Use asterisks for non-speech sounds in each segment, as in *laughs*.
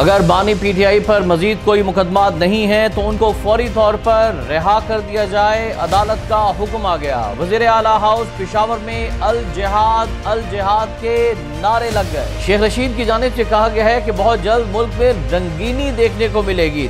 اگر بانی P T آئی پر مزید کوئی مقدمات نہیں ہیں تو ان کو فوری طور پر رہا کر دیا جائے۔ عدالت کا حکم آ گیا۔ وزیر اعلیٰ ہاؤس پشاور میں الجہاد الجہاد کے نعرے لگ گئے۔ شیخ رشید کی جانب سے کہا گیا ہے کہ بہت جلد ملک میں رنگینی دیکھنے کو ملے گی۔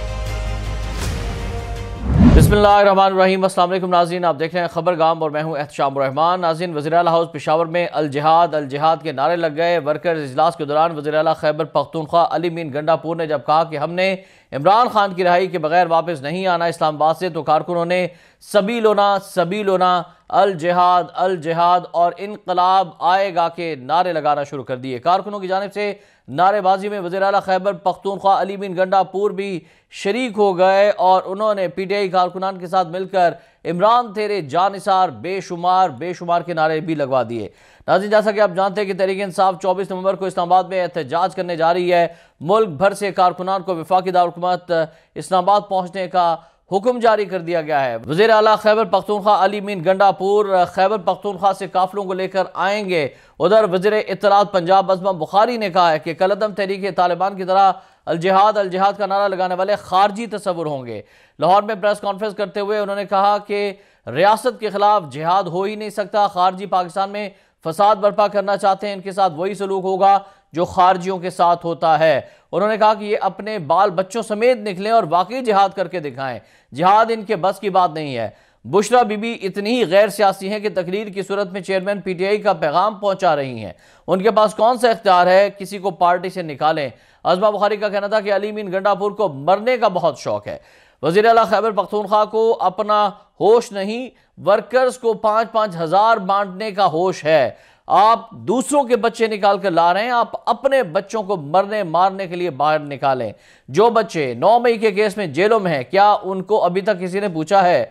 بسم اللہ الرحمن الرحیم، السلام علیکم ناظرین، آپ دیکھ رہے ہیں خبر گام اور میں ہوں احتشام الرحمان ناظرین، وزیر اعلیٰ ہاؤس پشاور میں الجہاد الجہاد کے نعرے لگ گئے۔ ورکرز اجلاس کے دوران وزیر اعلیٰ خیبر پختونخوا علی مین گنڈا پور نے جب کہا کہ ہم نے عمران خان کی رہائی کے بغیر واپس نہیں آنا اسلام آباد سے، تو کارکنوں نے سبی لونا سبی لونا الجہاد الجہاد اور انقلاب آئے گا کے نعرے لگانا شروع کر دیے۔ کارکنوں کی جانب سے نعرے بازی میں وزیر اعلیٰ خیبر پختونخوا علی بن گنڈا پور بھی شریک ہو گئے اور انہوں نے پی ٹی آئی کارکنان کے ساتھ مل کر عمران تیرے جانسار بے شمار بے شمار کے نعرے بھی لگوا دیے۔ ناظرین، جیسا کہ آپ جانتے ہیں کہ تحریک انصاف چوبیس نومبر کو اسلام آباد میں احتجاج کرنے جا رہی ہے۔ ملک بھر سے کارکنان کو وفاقی دارالحکومت اسلام آباد پہنچنے کا حکم جاری کر دیا گیا ہے۔ وزیر اعلیٰ خیبر پختونخوا، علی مین گنڈا پور خیبر پختونخوا سے قافلوں کو لے کر آئیں گے۔ ادھر وزیر اطلاعات، پنجاب عظمہ بخاری نے کہا ہے کہ کلدم تحریک طالبان کی طرح الجہاد الجہاد کا نعرہ لگانے والے خارجی تصور ہوں گے۔ لاہور میں پریس کانفرنس کرتے ہوئے انہوں نے کہا کہ ریاست کے خلاف جہاد ہو ہی نہیں سکتا، خارجی پاکستان میں فساد برپا کرنا چاہتے ہیں، ان کے ساتھ وہی سلوک ہوگا جو خارجیوں کے ساتھ ہوتا ہے۔ انہوں نے کہا کہ یہ اپنے بال بچوں سمیت نکلیں اور واقعی جہاد کر کے دکھائیں۔ جہاد ان کے بس کی بات نہیں ہے۔ بشرا بی بی اتنی ہی غیر سیاسی ہیں کہ تقریر کی صورت میں چیئرمین پی ٹی آئی کا پیغام پہنچا رہی ہیں۔ ان کے پاس کون سا اختیار ہے؟ کسی کو پارٹی سے نکالیں۔ عظمہ بخاری کا کہنا تھا کہ علی مین گنڈا پور کو مرنے کا بہت شوق ہے۔ وزیر اعلیٰ خیبر پختونخوا کو اپنا ہوش نہیں ورکرز کو پانچ پانچ ہزار بانٹنے کا ہوش ہے۔ آپ دوسروں کے بچے نکال کر لا رہے ہیں، آپ اپنے بچوں کو مرنے مارنے کے لیے باہر نکالیں۔ جو بچے نو مئی کے کیس میں جیلوں میں ہیں، کیا ان کو ابھی تک کسی نے پوچھا ہے؟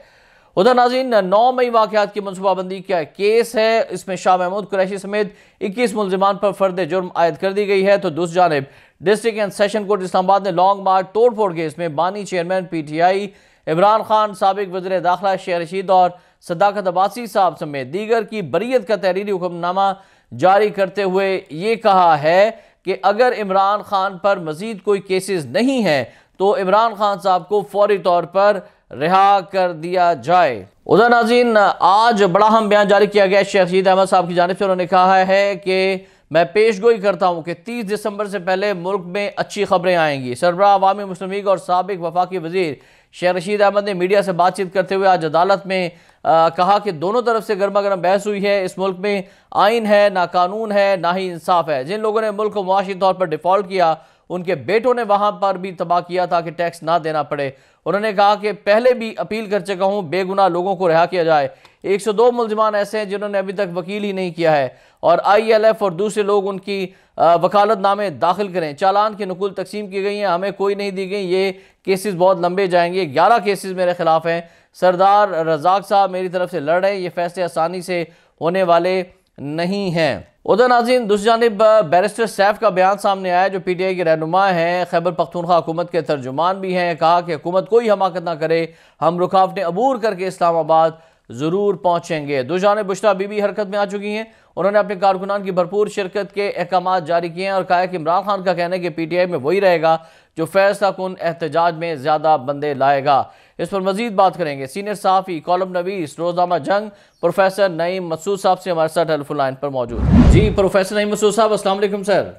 ادھر ناظرین، نو مئی واقعات کی منصوبہ بندی کیا کیس ہے۔ اس میں شاہ محمود قریشی سمیت اکیس ملزمان پر فرد جرم عائد کر دی گئی ہے۔ تو دوسری جانب district and session court Islamabad نے لانگ مارچ توڑ پھوڑ کیس میں بانی chairman P T I Imran Khan, سابق وزیر داخلہ شیخ رشید اور صداقت عباسی صاحب سمیت دیگر کی بریت کا تحریری حکم نامہ جاری کرتے ہوئے یہ کہا ہے کہ اگر عمران خان پر مزید کوئی کیسز نہیں ہیں تو عمران خان صاحب کو فوری طور پر رہا کر دیا جائے۔ ادھر ناظرین، آج بڑا ہم بیان جاری کیا گیا شیخ رشید احمد صاحب کی جانب سے انہوں نے کہا ہے کہ میں پیش گوئی کرتا ہوں کہ تیس دسمبر سے پہلے ملک میں اچھی خبریں آئیں گی۔ سربراہ عوامی مسلم لیگ اور سابق وفاقی وزیر شیخ رشید احمد نے میڈیا سے بات چیت کرتے ہوئے آج عدالت میں کہا کہ دونوں طرف سے گرما گرم بحث ہوئی ہے۔ اس ملک میں آئین ہے، نہ قانون ہے، نہ ہی انصاف ہے۔ جن لوگوں نے ملک کو معاشی طور پر ڈیفالٹ کیا، ان کے بیٹوں نے وہاں پر بھی تباہ کیا تھا کہ ٹیکس نہ دینا پڑے۔ انہوں نے کہا کہ پہلے بھی اپیل کر چکا ہوں بے گناہ لوگوں کو رہا کیا جائے۔ ایک سو دو ملزمان ایسے ہیں جنہوں نے ابھی تک وکیل ہی نہیں کیا ہے۔ اور آئی ایل ایف اور دوسرے لوگ ان کی وکالت نامے داخل کریں۔ چالان کی نقول تقسیم کی گئی ہیں، ہمیں کوئی نہیں دی گئی۔ یہ کیسز بہت لمبے جائیں گے۔ گیارہ کیسز میرے خلاف ہیں۔ سردار رزاق صاحب میری طرف سے لڑ رہے ہیں۔ یہ فیصلے آسانی سے ہونے والے نہیں ہیں۔ ادھر ناظرین، دوسری جانب، بیرسٹر سیف کا بیان سامنے آیا جو پی ٹی آئی کے رہنما ہیں۔ خیبر پختونخوا حکومت کے ترجمان بھی ہیں۔ کہا کہ حکومت کوئی حماقت نہ کرے، ہم رکاوٹیں عبور کر کے اسلام آباد ضرور پہنچیں گے۔ دو جانب، بشرا بی بی حرکت میں آ چکی ہیں۔ انہوں نے اپنے کارکنان کی بھرپور شرکت کے احکامات جاری کیے ہیں اور کہا کہ عمران خان کا کہنا ہے کہ پی ٹی آئی میں وہی رہے گا جو فیصلہ کن احتجاج میں زیادہ بندے لائے گا۔ اس پر مزید بات کریں گے۔ سینئر صحافی کالم نویس روزنامہ جنگ پروفیسر نعیم مسعود صاحب سے ہمارے ساتھ ٹیلیفون لائن پر موجود جی پروفیسر نعیم مسعود صاحب السلام علیکم سر۔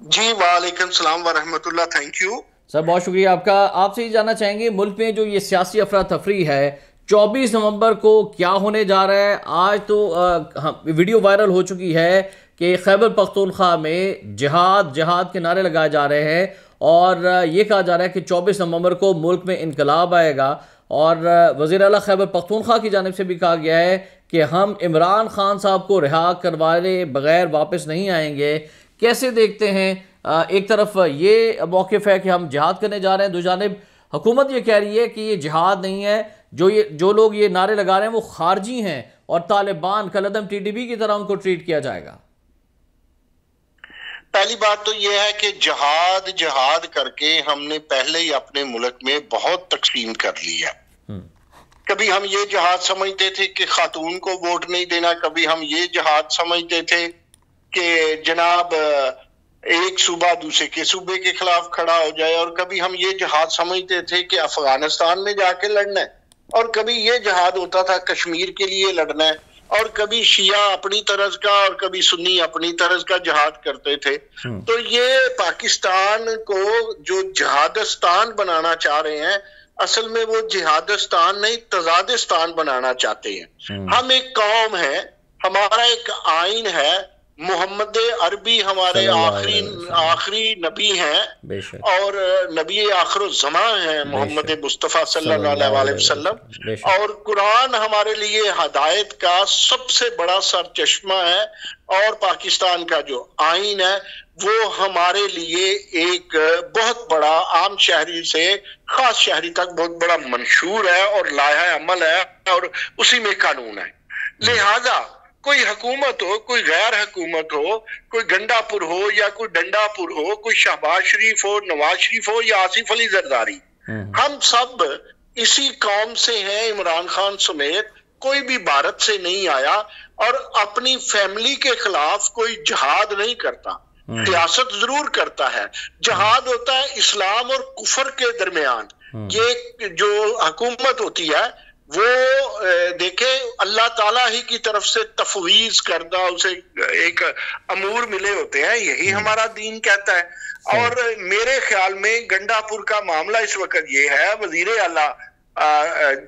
جی وعلیکم السلام ورحمۃ اللہ تھینک یو سر بہت شکریہ آپ کا۔ آپ سے یہ جاننا چاہیں گے ملک میں جو یہ سیاسی افراتفری ہے چوبیس نومبر کو کیا ہونے جا رہا ہے؟ آج تو ویڈیو وائرل ہو چکی ہے کہ خیبر پختونخوا میں جہاد جہاد کے نعرے لگائے جا رہے ہیں۔ اور یہ کہا جا رہا ہے کہ چوبیس نومبر کو ملک میں انقلاب آئے گا اور وزیر اعلیٰ خیبر پختونخوا کی جانب سے بھی کہا گیا ہے کہ ہم عمران خان صاحب کو رہا کروائے بغیر واپس نہیں آئیں گے۔ کیسے دیکھتے ہیں؟ ایک طرف یہ موقف ہے کہ ہم جہاد کرنے جا رہے ہیں، دو جانب حکومت یہ کہہ رہی ہے کہ یہ جہاد نہیں ہے۔ جو یہ، جو لوگ یہ نعرے لگا رہے ہیں وہ خارجی ہیں اور طالبان کلدم ٹی ڈی بی کی طرح ان کو ٹریٹ کیا جائے گا۔ پہلی بات تو یہ ہے کہ جہاد جہاد کر کے ہم نے پہلے ہی اپنے ملک میں بہت تقسیم کر لی ہے۔ کبھی ہم یہ جہاد سمجھتے تھے کہ خاتون کو ووٹ نہیں دینا کبھی ہم یہ جہاد سمجھتے تھے کہ جناب ایک صوبہ دوسرے کے صوبے کے خلاف کھڑا ہو جائے اور کبھی ہم یہ جہاد سمجھتے تھے کہ افغانستان میں جا کے لڑنا ہے۔ اور کبھی یہ جہاد ہوتا تھا کشمیر کے لیے لڑنا ہے۔ اور کبھی شیعہ اپنی طرز کا اور کبھی سنی اپنی طرز کا جہاد کرتے تھے۔ تو یہ پاکستان کو جو جہادستان بنانا چاہ رہے ہیں اصل میں وہ جہادستان نہیں تضادستان بنانا چاہتے ہیں۔ ہم ایک قوم ہے ہمارا ایک آئین ہے محمد عربی ہمارے آخری آخری نبی ہیں اور نبی آخر الزمان ہیں محمد مصطفیٰ صلی اللہ علیہ وسلم۔ اور قرآن ہمارے لیے ہدایت کا سب سے بڑا سر چشمہ ہے اور پاکستان کا جو آئین ہے وہ ہمارے لیے ایک بہت بڑا عام شہری سے خاص شہری تک بہت بڑا منشور ہے اور لایا عمل ہے اور اسی میں قانون ہے۔ لہذا کوئی حکومت ہو کوئی غیر حکومت ہو کوئی گنڈا پور ہو یا کوئی ڈنڈا پور ہو کوئی شہباز شریف ہو نواز شریف ہو یا آصف علی زرداری۔ ہم سب اسی قوم سے ہیں عمران خان سمیت کوئی بھی بھارت سے نہیں آیا اور اپنی فیملی کے خلاف کوئی جہاد نہیں کرتا۔ سیاست ضرور کرتا ہے۔ جہاد ہوتا ہے اسلام اور کفر کے درمیان۔ یہ جو حکومت ہوتی ہے وہ دیکھیں اللہ تعالیٰ ہی کی طرف سے تفویض کردہ اسے ایک امور ملے ہوتے ہیں یہی ہمارا دین کہتا ہے۔ اور میرے خیال میں گنڈا پور کا معاملہ اس وقت یہ ہے وزیر اعلیٰ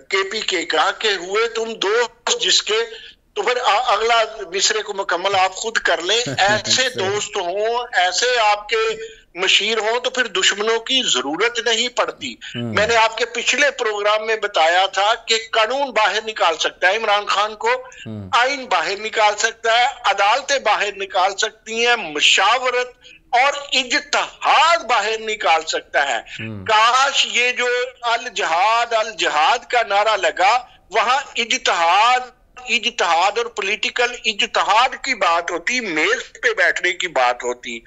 کے پی کے کا کہ ہوئے تم دو جس کے تو پھر اگلا مصرے کو مکمل آپ خود کر لیں۔ ایسے دوست ہوں ایسے آپ کے مشیر ہوں تو پھر دشمنوں کی ضرورت نہیں پڑتی۔ میں نے آپ کے پچھلے پروگرام میں بتایا تھا کہ قانون باہر نکال سکتا ہے عمران خان کو آئین باہر نکال سکتا ہے عدالتیں باہر نکال سکتی ہیں مشاورت اور اجتہاد باہر نکال سکتا ہے۔ کاش یہ جو الجہاد الجہاد کا نعرہ لگا وہاں اجتہاد اجتہاد اور پولیٹیکل اجتہاد کی بات ہوتی میز پہ بیٹھنے کی بات ہوتی۔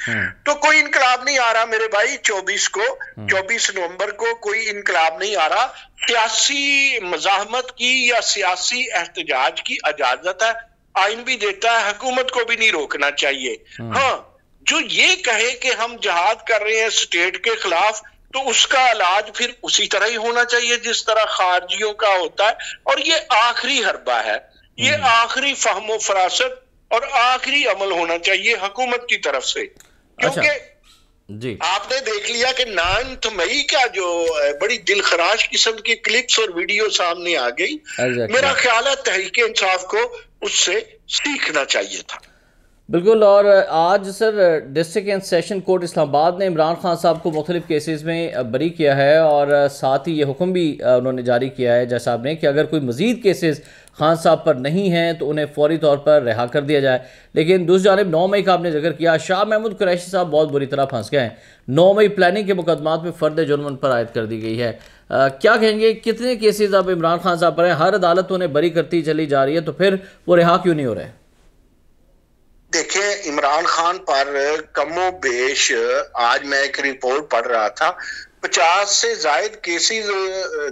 تو کوئی انقلاب نہیں آ رہا میرے بھائی چوبیس کو چوبیس نومبر کو کوئی انقلاب نہیں آ رہا۔ سیاسی مزاحمت کی یا سیاسی احتجاج کی اجازت ہے آئین بھی دیتا ہے حکومت کو بھی نہیں روکنا چاہیے۔ ہاں جو یہ کہے کہ ہم جہاد کر رہے ہیں سٹیٹ کے خلاف تو اس کا علاج پھر اسی طرح ہی ہونا چاہیے جس طرح خارجیوں کا ہوتا ہے۔ اور یہ آخری حربہ ہے۔ یہ آخری فہم و فراست اور آخری عمل ہونا چاہیے حکومت کی طرف سے۔ کیونکہ جی۔ آپ نے دیکھ لیا کہ نائنتھ مئی کا جو بڑی دل خراش قسم کی کلپس اور ویڈیو سامنے آ گئی۔ میرا خیال ہے تحریک انصاف کو اس سے سیکھنا چاہیے تھا۔ بالکل، اور آج sir district and session court Islamabad نے عمران خان صاحب کو مختلف کیسز میں بری کیا ہے، اور ساتھ ہی یہ حکم بھی انہوں نے جاری کیا ہے جیسا صاحب نے کہ اگر کوئی مزید کیسز خان صاحب پر نہیں ہیں تو انہیں فوری طور پر رہا کر دیا جائے۔ لیکن دوسری جانب، نو مئی کا آپ نے ذکر کیا، شاہ محمود قریشی صاحب بہت بری طرح پھنس گئے ہیں۔ نو مئی پلاننگ کے مقدمات میں فرد جرمن پر عائد کر دی گئی ہے۔ کیا کہیں گے، کتنے کیسز اب عمران خان صاحب پر ہیں؟ ہر عدالت انہیں بری کرتی چلی جا رہی ہے، تو پھر وہ رہا کیوں نہیں ہو رہے؟ دیکھیں عمران خان پر کم و بیش آج میں ایک رپورٹ پڑھ رہا تھا پچاس سے زائد کیسز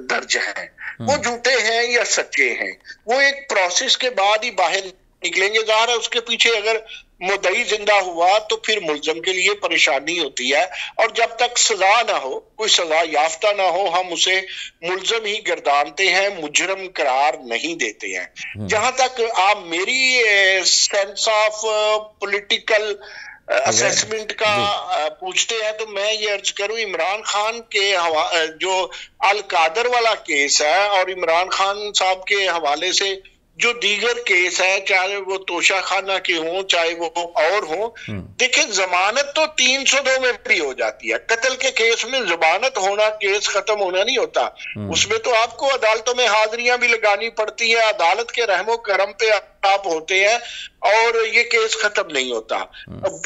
درج ہیں۔ وہ جھوٹے ہیں یا سچے ہیں؟ وہ ایک پروسیس کے بعد ہی باہر نکلیں گے۔ ظاہر ہے اس کے پیچھے اگر مدعی زندہ ہوا تو پھر ملزم کے لیے پریشانی ہوتی ہے اور جب تک سزا نہ ہو کوئی سزا یافتہ نہ ہو ہم اسے ملزم ہی گردانتے ہیں مجرم قرار نہیں دیتے ہیں۔ جہاں تک آپ میری سینس آف پولیٹیکل اسیسمنٹ کا جی۔ پوچھتے ہیں تو میں یہ عرض کروں عمران خان کے جو القادر والا کیس ہے اور عمران خان صاحب کے حوالے سے جو دیگر کیس ہے چاہے وہ توشہ خانہ کے ہوں چاہے وہ اور ہوں دیکھیں زمانت تو تین سو دو میں بھی ہو جاتی ہے۔ قتل کے کیس میں زمانت ہونا کیس ختم ہونا نہیں ہوتا۔ اس میں تو آپ کو عدالتوں میں حاضریاں بھی لگانی پڑتی ہیں عدالت کے رحم و کرم پہ آپ ہوتے ہیں اور یہ کیس ختم نہیں ہوتا۔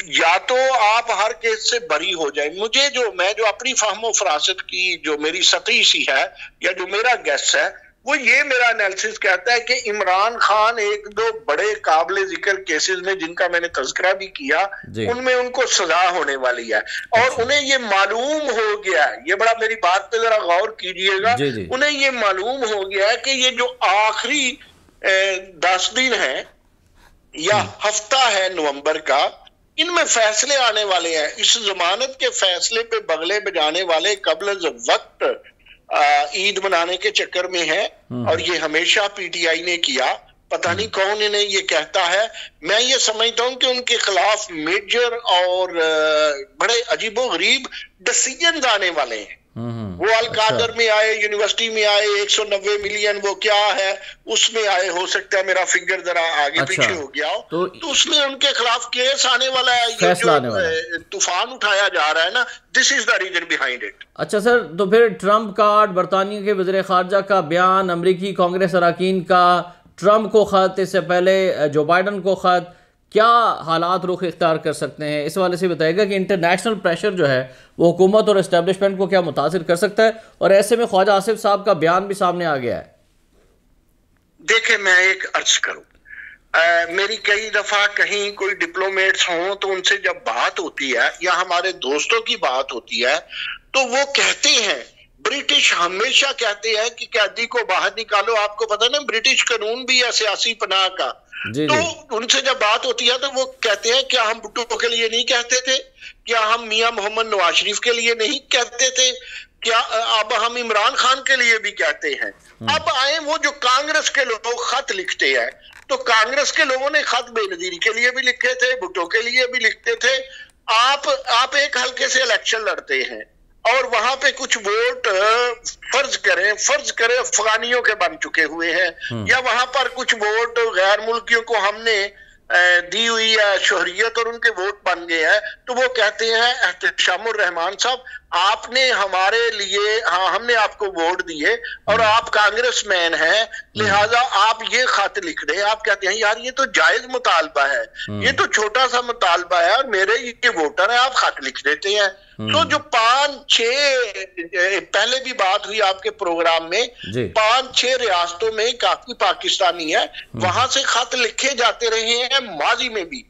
یا تو آپ ہر کیس سے بری ہو جائیں۔ مجھے جو میں جو اپنی فہم و فراست کی جو میری سطحی سی ہے یا جو میرا گیس ہے وہ یہ میرا انیلسس کہتا ہے کہ عمران خان ایک دو بڑے قابل ذکر کیسز میں جن کا میں نے تذکرہ بھی کیا جی۔ ان میں ان کو سزا ہونے والی ہے۔ اور اچھا۔ انہیں یہ معلوم ہو گیا ہے یہ بڑا میری بات پہ ذرا غور کیجیے گا۔ جی جی۔ انہیں یہ معلوم ہو گیا ہے کہ یہ جو آخری دس دن ہے یا ہفتہ ہے نومبر کا ان میں فیصلے آنے والے ہیں۔ اس ضمانت کے فیصلے پہ بغلے بجانے والے قبل از وقت عید منانے کے چکر میں ہیں اور یہ ہمیشہ پی ٹی آئی نے کیا۔ پتہ نہیں کون انہیں یہ کہتا ہے۔ میں یہ سمجھتا ہوں کہ ان کے خلاف میجر اور بڑے عجیب و غریب ڈسیجن آنے والے ہیں۔ وہ القادر میں آئے یونیورسٹی میں آئے ایک سو نوے ملین وہ کیا ہے؟ اس میں آئے ہو سکتا ہے میرا فنگر ذرا آگے پیچھے ہو گیا ہو۔ تو اس میں ان کے خلاف کیس آنے والا ہے یہ جو طوفان اٹھایا جا رہا ہے نا this is the reason behind it اچھا سر تو پھر ٹرمپ کا برطانیہ کے وزیر خارجہ کا بیان امریکی کانگریس اراکین کا ٹرمپ کو خط اس سے پہلے جو بائیڈن کو خط کیا حالات رخ اختیار کر سکتے ہیں؟ اس والے سے بتائے گا کہ انٹرنیشنل پریشر جو ہے، وہ حکومت اور اسٹیبلشمنٹ کو کیا متاثر کر سکتا ہے؟ اور ایسے میں خواجہ آصف صاحب کا بیان بھی سامنے آ گیا ہے۔ دیکھیں، میں ایک عرض کروں۔ میری کئی دفعہ کہیں کوئی ڈپلومیٹس ہوں تو ان سے جب بات ہوتی ہے یا ہمارے دوستوں کی بات ہوتی ہے تو وہ کہتے ہیں، برٹش ہمیشہ کہتے ہیں کہ قیدی کو باہر نکالو، آپ کو پتا نا، برٹش قانون بھی ہے، سیاسی پناہ کا۔ جی، تو جی۔ ان سے جب بات ہوتی ہے تو وہ کہتے ہیں کیا ہم بٹو کے لیے نہیں کہتے تھے؟ کیا ہم میاں محمد نواز شریف کے لیے نہیں کہتے تھے؟ کیا اب ہم عمران خان کے لیے بھی کہتے ہیں؟ اب آئے وہ جو کانگریس کے لوگ خط لکھتے ہیں تو کانگریس کے لوگوں نے خط بے نظیری کے لیے بھی لکھے تھے بٹو کے لیے بھی لکھتے تھے۔ آپ آپ ایک ہلکے سے الیکشن لڑتے ہیں۔ اور وہاں پہ کچھ ووٹ فرض کریں فرض کریں افغانیوں کے بن چکے ہوئے ہیں۔ یا وہاں پر کچھ ووٹ غیر ملکیوں کو ہم نے دی ہوئی ہے شہریت اور ان کے ووٹ بن گئے ہیں تو وہ کہتے ہیں احتشام الرحمان صاحب آپ نے ہمارے لیے ہاں ہم نے آپ کو ووٹ دیے اور آپ کانگریس مین ہیں۔ لہٰذا آپ یہ خط لکھ دیں۔ آپ کہتے ہیں یار یہ تو جائز مطالبہ ہے۔ یہ تو چھوٹا سا مطالبہ ہے اور میرے یہ ووٹر ہیں آپ خط لکھ دیتے ہیں۔ تو جو پانچ چھ پہلے بھی بات ہوئی آپ کے پروگرام میں جی۔ پانچ چھ ریاستوں میں کافی پاکستانی ہے وہاں سے خط لکھے جاتے رہے ہیں ماضی میں بھی۔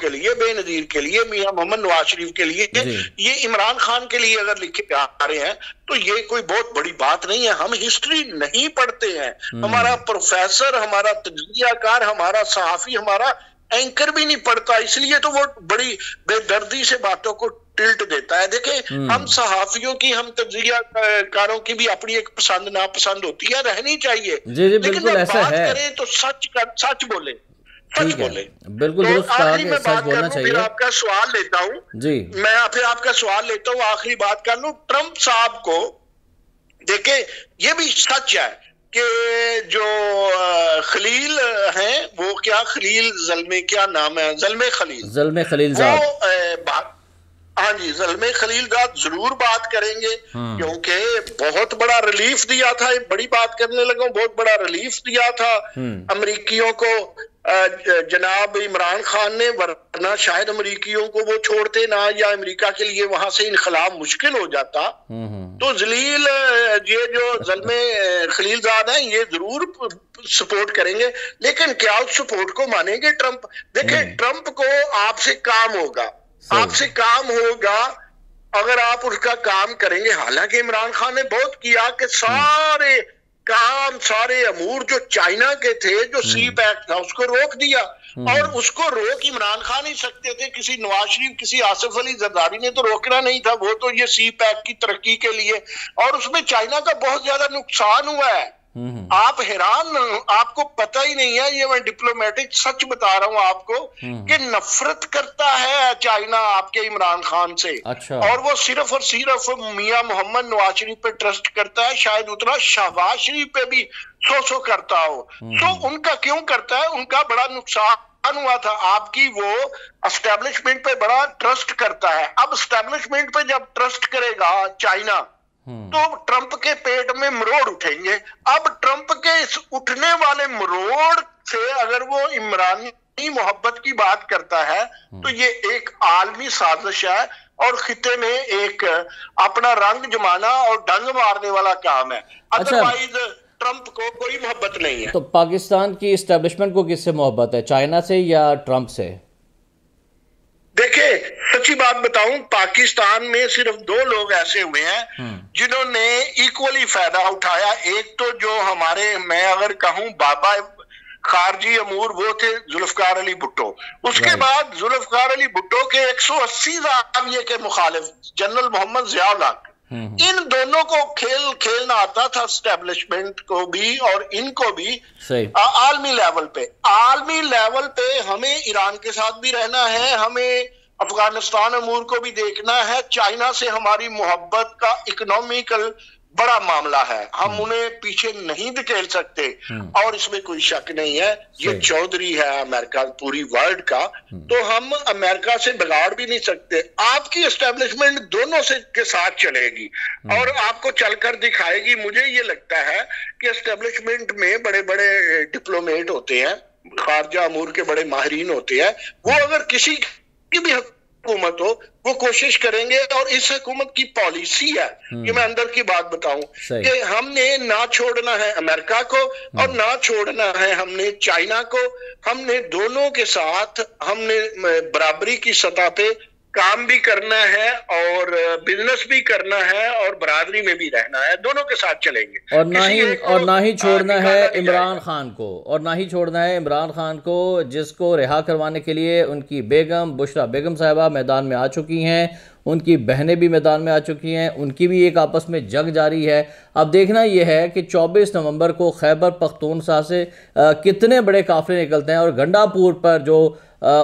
کے لیے بے نظیر کے لیے میاں محمد نواز شریف کے لیے۔ جی۔ یہ عمران خان کے لیے اگر لکھے جا رہے ہیں تو یہ کوئی بہت بڑی بات نہیں ہے۔ ہم ہسٹری نہیں پڑھتے ہیں۔ ہمارا پروفیسر ہمارا تجزیہ کار ہمارا صحافی ہمارا اینکر بھی نہیں پڑھتا۔ اس لیے تو وہ بڑی بے دردی سے باتوں کو ٹلٹ دیتا ہے۔ دیکھیں ہم صحافیوں کی ہم تجزیہ کاروں کی بھی اپنی ایک پسند ناپسند ہوتی ہے رہنی چاہیے۔ جی، جی، لیکن جب بات کریں تو سچ سچ بولے سچ بولے۔ بالکل آخری میں بات کروں پھر آپ کا سوال لیتا ہوں۔ جی۔ میں پھر آپ کا سوال لیتا ہوں آخری بات کر لوں۔ ٹرمپ صاحب کو دیکھیں یہ بھی سچ ہے کہ جو خلیل ہیں وہ کیا خلیل ظلم کیا نام ہے؟ ظلم خلیل۔ ظلم خلیل وہ ہاں جی ظلم خلیل داد ضرور بات کریں گے کیونکہ بہت بڑا ریلیف دیا تھا بڑی بات کرنے لگا بہت بڑا ریلیف دیا تھا۔ امریکیوں کو جناب عمران خان نے ورنہ شاید امریکیوں کو وہ چھوڑتے نہ یا امریکہ کے لیے وہاں سے انخلاب مشکل ہو جاتا۔ تو زلیل یہ جو ظلم خلیل زاد ہیں یہ ضرور سپورٹ کریں گے۔ لیکن کیا اس سپورٹ کو مانیں گے ٹرمپ؟ دیکھیں ٹرمپ کو آپ سے کام ہوگا۔ آپ سے کام ہوگا اگر آپ اس کا کام کریں گے۔ حالانکہ عمران خان نے بہت کیا کہ سارے کام سارے امور جو چائنا کے تھے جو سی پیک تھا اس کو روک دیا۔ اور اس کو روک عمران خان ہی سکتے تھے۔ کسی نواز شریف کسی آصف علی زرداری نے تو روکنا نہیں تھا۔ وہ تو یہ سی پیک کی ترقی کے لیے۔ اور اس میں چائنا کا بہت زیادہ نقصان ہوا ہے۔ آپ حیران آپ کو پتہ ہی نہیں ہے یہ میں ڈپلومیٹک سچ بتا رہا ہوں آپ کو کہ نفرت کرتا ہے چائنا آپ کے عمران خان سے۔ اچھا۔ اور وہ صرف اور صرف میاں محمد نواز شریف پہ ٹرسٹ کرتا ہے شاید اتنا شہباز شریف پہ بھی سو سو کرتا ہو۔ تو ان کا کیوں کرتا ہے؟ ان کا بڑا نقصان ہوا تھا۔ آپ کی وہ اسٹیبلشمنٹ پہ بڑا ٹرسٹ کرتا ہے۔ اب اسٹیبلشمنٹ پہ جب ٹرسٹ کرے گا چائنا تو ٹرمپ کے پیٹ میں مروڑ اٹھیں گے۔ اب ٹرمپ کے اس اٹھنے والے مروڑ سے اگر وہ عمرانی محبت کی بات کرتا ہے تو یہ ایک عالمی سازش ہے اور خطے میں ایک اپنا رنگ جمانا اور ڈنگ مارنے والا کام ہے۔ ادروائز اچھا۔ ٹرمپ کو کوئی محبت نہیں ہے۔ تو پاکستان کی اسٹیبلشمنٹ کو کس سے محبت ہے؟ چائنا سے یا ٹرمپ سے؟ دیکھیں سچی بات بتاؤں پاکستان میں صرف دو لوگ ایسے ہوئے ہیں جنہوں نے ایکولی فائدہ اٹھایا۔ ایک تو جو ہمارے میں اگر کہوں بابا خارجی امور وہ تھے ذوالفقار علی بھٹو۔ اس کے بعد ذوالفقار علی بھٹو کے ایک سو اسی زاویے کے مخالف جنرل محمد ضیاء الحق ان دونوں کو کھیل کھیلنا آتا تھا اسٹیبلشمنٹ کو بھی اور ان کو بھی عالمی لیول پہ۔ عالمی لیول پہ ہمیں ایران کے ساتھ بھی رہنا ہے ہمیں افغانستان امور کو بھی دیکھنا ہے۔ چائنا سے ہماری محبت کا اکنامیکل بڑا معاملہ ہے۔ ہم انہیں پیچھے نہیں دکھیل سکتے۔ اور اس میں کوئی شک نہیں ہے۔ یہ چودری ہے امریکہ پوری ورلڈ کا۔ تو ہم امریکہ سے بگاڑ بھی نہیں سکتے۔ آپ کی اسٹیبلشمنٹ دونوں سے کے ساتھ چلے گی۔ اور آپ کو چل کر دکھائے گی۔ مجھے یہ لگتا ہے کہ اسٹیبلشمنٹ میں بڑے بڑے ڈپلومیٹ ہوتے ہیں خارجہ امور کے بڑے ماہرین ہوتے ہیں۔ وہ اگر کسی کی بھی حکومت ہو وہ کوشش کریں گے اور اس حکومت کی پالیسی ہے کہ میں اندر کی بات بتاؤں کہ ہم نے نہ چھوڑنا ہے امریکہ کو اور نہ چھوڑنا ہے ہم نے چائنا کو۔ ہم نے دونوں کے ساتھ ہم نے برابری کی سطح پہ کام بھی کرنا ہے اور بزنس بھی کرنا ہے اور برادری میں بھی رہنا ہے دونوں کے ساتھ چلیں گے۔ اور نہ ہی اور نہ ہی چھوڑنا ہے عمران خان کو۔ اور نہ ہی چھوڑنا ہے عمران خان کو جس کو رہا کروانے کے لیے ان کی بیگم بشرا بیگم صاحبہ میدان میں آ چکی ہیں ان کی بہنیں بھی میدان میں آ چکی ہیں ان کی بھی ایک آپس میں جنگ جاری ہے۔ اب دیکھنا یہ ہے کہ چوبیس نومبر کو خیبر پختونسا سے کتنے بڑے قافلے نکلتے ہیں اور گنڈا پور پر جو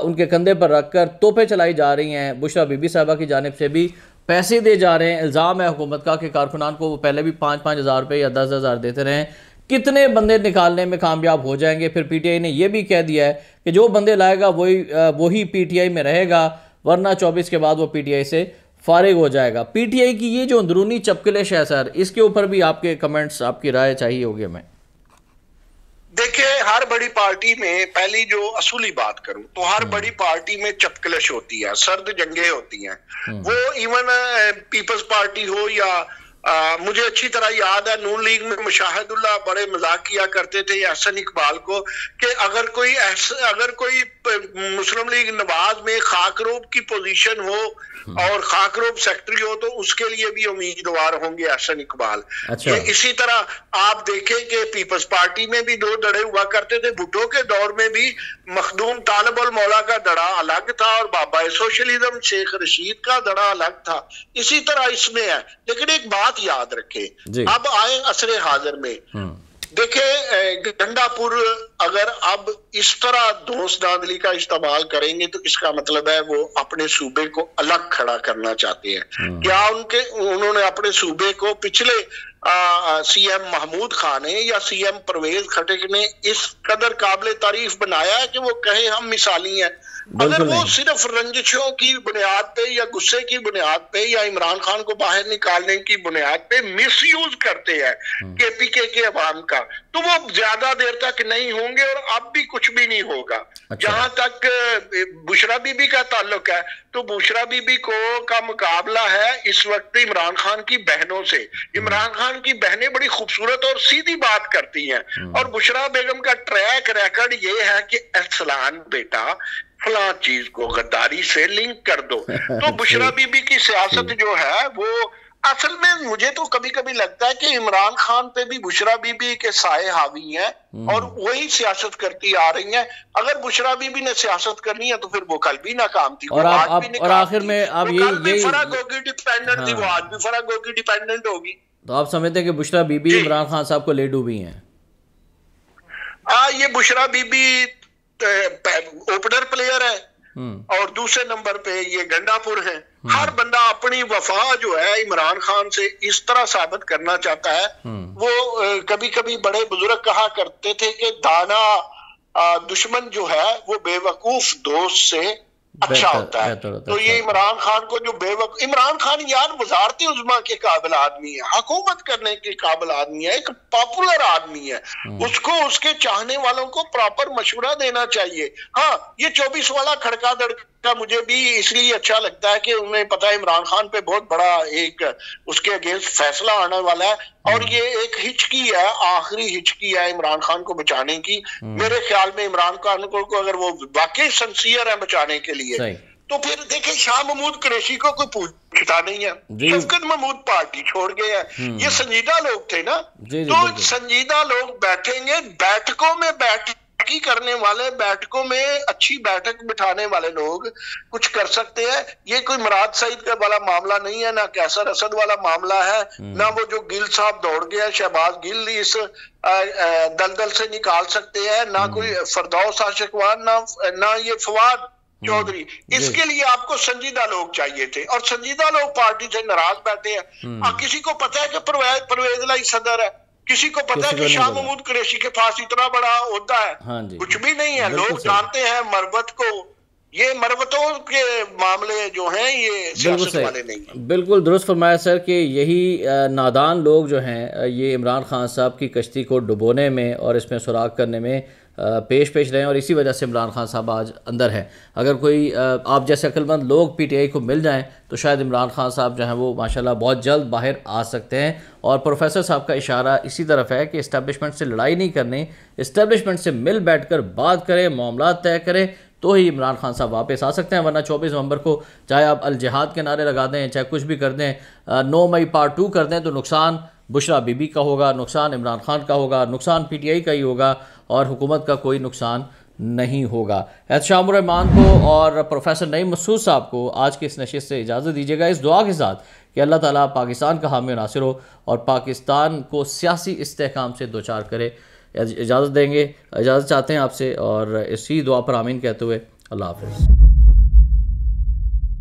ان کے کندھے پر رکھ کر توپیں چلائی جا رہی ہیں۔ بشرا بی بی صاحبہ کی جانب سے بھی پیسے دے جا رہے ہیں۔ الزام ہے حکومت کا کہ کارکنان کو وہ پہلے بھی پانچ پانچ ہزار روپے یا دس ہزار دیتے رہے ہیں کتنے بندے نکالنے میں کامیاب ہو جائیں گے؟ پھر پی ٹی آئی نے یہ بھی کہہ دیا ہے کہ جو بندے لائے گا وہی وہی پی ٹی آئی میں رہے گا، ورنہ چوبیس کے بعد وہ پی ٹی آئی سے فارغ ہو جائے گا۔ پی ٹی آئی کی یہ جو اندرونی چپکلش ہے سر، اس کے اوپر بھی آپ کے کمنٹس، آپ کی رائے چاہیے ہوگی میں دیکھیں ہر بڑی پارٹی میں پہلی جو اصولی بات کروں تو ہر بڑی پارٹی میں چپکلش ہوتی ہے سرد جنگیں ہوتی ہیں۔ وہ ایون پیپلز پارٹی ہو یا مجھے اچھی طرح یاد ہے نون لیگ میں مشاہد اللہ بڑے مذاق کیا کرتے تھے احسن اقبال کو کہ اگر کوئی اگر کوئی مسلم لیگ نواز میں خاکروب کی پوزیشن ہو اور خاکروب سیکٹری ہو تو اس کے لیے بھی امیدوار ہوں گے احسن اقبال۔ اچھا۔ اسی طرح آپ دیکھیں کہ پیپلز پارٹی میں بھی دو دڑے ہوا کرتے تھے بھٹو کے دور میں بھی مخدوم طالب المولا کا دڑا الگ تھا اور بابا سوشلزم شیخ رشید کا دڑا الگ تھا۔ اسی طرح اس میں ہے۔ لیکن ایک بات یاد رکھے جی۔ اب آئے عصر حاضر میں۔ دیکھیں گنڈا پور اگر اب اس طرح دوست داندلی کا استعمال کریں گے تو اس کا مطلب ہے وہ اپنے صوبے کو الگ کھڑا کرنا چاہتے ہیں۔ کیا ان کے انہوں نے اپنے صوبے کو پچھلے سی ایم محمود خان نے یا سی ایم پرویز کھٹک نے اس قدر قابل تعریف بنایا ہے کہ وہ کہیں ہم مثالی ہیں۔ اگر وہ صرف رنجشوں کی بنیاد پہ یا غصے کی بنیاد پہ یا عمران خان کو باہر نکالنے کی بنیاد پہ مس یوز کرتے ہیں کے پی کے کے عوام کا تو وہ زیادہ دیر تک نہیں ہوں گے اور اب بھی کچھ بھی نہیں ہوگا۔ اچھا۔ جہاں تک بشرا بی بی کا تعلق ہے تو بشرا بی بی کو کا مقابلہ ہے اس وقت عمران خان کی بہنوں سے۔ عمران خان کی بہنیں بڑی خوبصورت اور سیدھی بات کرتی ہیں۔ اور بشرا بیگم کا ٹریک ریکڈ یہ ہے کہ احسلان بیٹا فلاں چیز کو غداری سے لنک کر دو۔ *laughs* تو بشرا بی بی کی سیاست جو ہے وہ اصل میں مجھے تو کبھی کبھی لگتا ہے کہ عمران خان پہ بھی بشرا بی بی کے سائے حاوی ہیں اور وہی سیاست کرتی آ رہی ہیں۔ اگر بشرا بی بی نے سیاست کرنی ہے تو پھر وہ کل بھی ناکام تھی۔ اور اور آخر میں اب یہ فرق ہوگی ڈیپینڈنٹ تھی وہ آج بھی فرق ہوگی ڈیپینڈنٹ ہوگی۔ تو آپ سمجھتے ہیں کہ Bushra be B G. Imran Khan صاحب کو لے ڈوبی ہیں؟ ہاں یہ بشرا بی بی اوپنر پلیئر ہے اور دوسرے نمبر پہ یہ گنڈا پور ہے ہر بندہ اپنی وفا جو ہے عمران خان سے اس طرح ثابت کرنا چاہتا ہے۔ وہ کبھی کبھی بڑے بزرگ کہا کرتے تھے کہ دانا دشمن جو ہے وہ بے وقوف دوست سے اچھا ہوتا ہے۔ تو یہ عمران خان کو جو بے وقت عمران خان یار وزارتی عظما کے قابل آدمی ہے حکومت کرنے کے قابل آدمی ہے ایک پاپولر آدمی ہے۔ اس کو اس کے چاہنے والوں کو پراپر مشورہ دینا چاہیے۔ ہاں یہ چوبیس والا کھڑکا دڑکا کا مجھے بھی اس لیے اچھا لگتا ہے کہ انہیں پتا ہے عمران خان پہ بہت بڑا ایک اس کے اگینسٹ فیصلہ آنے والا ہے۔ اور یہ ایک ہچکی ہے آخری ہچکی ہے عمران خان کو بچانے کی۔ میرے خیال میں عمران خان کو اگر وہ واقعی سنسیئر ہے بچانے کے لیے تو پھر دیکھیں شاہ محمود قریشی کو کوئی پوچھتا نہیں ہے۔ جی۔ شفقت محمود پارٹی چھوڑ گئے ہیں۔ یہ سنجیدہ لوگ تھے نا۔ جی، جی، تو سنجیدہ لوگ بیٹھیں گے بیٹھکوں میں بیٹھ ترقی کرنے والے بیٹھکوں میں اچھی بیٹھک بٹھانے والے لوگ کچھ کر سکتے ہیں۔ یہ کوئی مراد سعید کا والا معاملہ نہیں ہے نہ کیسر اسد والا معاملہ ہے نہ وہ جو گل صاحب دوڑ گیا شہباز گل اس دلدل سے نکال سکتے ہیں نہ کوئی فردوس عاشقوان نہ یہ فواد چودھری۔ اس جی۔ کے لیے آپ کو سنجیدہ لوگ چاہیے تھے۔ اور سنجیدہ لوگ پارٹی سے ناراض بیٹھے ہیں۔ کسی کو پتا ہے کہ پرویز لائی صدر ہے۔ کسی کو پتا کہ شاہ محمود قریشی کے پاس اتنا بڑا ہوتا ہے۔ ہاں جی۔ کچھ بھی نہیں ہے۔ لوگ جانتے ہیں مربت کو۔ یہ مربتوں کے معاملے جو ہیں یہ سیاست والے نہیں بالکل درست فرمایا سر کہ یہی نادان لوگ جو ہیں یہ عمران خان صاحب کی کشتی کو ڈبونے میں اور اس میں سراغ کرنے میں پیش پیش رہے ہیں اور اسی وجہ سے عمران خان صاحب آج اندر ہے اگر کوئی آپ جیسے عقلمند لوگ پی ٹی آئی کو مل جائیں تو شاید عمران خان صاحب جو ہیں وہ ماشاءاللہ بہت جلد باہر آ سکتے ہیں۔ اور پروفیسر صاحب کا اشارہ اسی طرف ہے کہ اسٹیبلشمنٹ سے لڑائی نہیں کرنی اسٹیبلشمنٹ سے مل بیٹھ کر بات کریں، معاملات طے کریں، تو ہی عمران خان صاحب واپس آ سکتے ہیں۔ ورنہ چوبیس نومبر کو چاہے آپ الجہاد کے نعرے لگا دیں، چاہے کچھ بھی کر دیں نو مئی پارٹ ٹو کر دیں تو نقصان بشرا بی بی کا ہوگا، نقصان عمران خان کا ہوگا، نقصان پی ٹی آئی کا ہی ہوگا۔ اور حکومت کا کوئی نقصان نہیں ہوگا۔ احتشام الرحمان کو اور پروفیسر نعیم مسعود صاحب کو آج کے اس نشست سے اجازت دیجیے گا اس دعا کے ساتھ کہ اللہ تعالیٰ پاکستان کا حامی ناصر ہو اور پاکستان کو سیاسی استحکام سے دوچار کرے۔ اجازت دیں گے۔ اجازت چاہتے ہیں آپ سے اور اسی دعا پر آمین کہتے ہوئے اللہ حافظ۔